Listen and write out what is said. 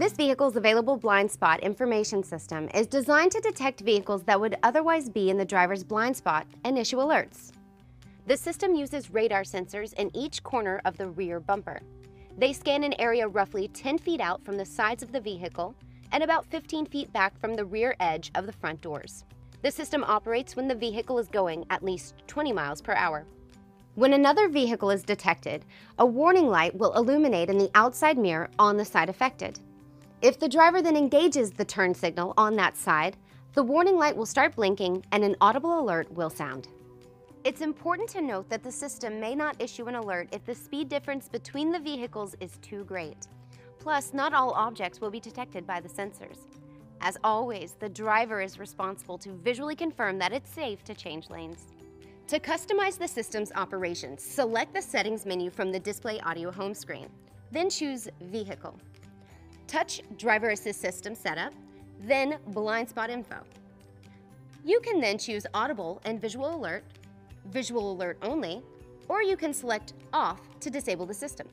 This vehicle's available blind spot information system is designed to detect vehicles that would otherwise be in the driver's blind spot and issue alerts. The system uses radar sensors in each corner of the rear bumper. They scan an area roughly 10 feet out from the sides of the vehicle and about 15 feet back from the rear edge of the front doors. The system operates when the vehicle is going at least 20 miles per hour. When another vehicle is detected, a warning light will illuminate in the outside mirror on the side affected. If the driver then engages the turn signal on that side, the warning light will start blinking and an audible alert will sound. It's important to note that the system may not issue an alert if the speed difference between the vehicles is too great. Plus, not all objects will be detected by the sensors. As always, the driver is responsible to visually confirm that it's safe to change lanes. To customize the system's operations, select the settings menu from the display audio home screen. Then choose Vehicle. Touch Driver Assist System Setup, then Blind Spot Info. You can then choose Audible and Visual Alert, Visual Alert only, or you can select Off to disable the system.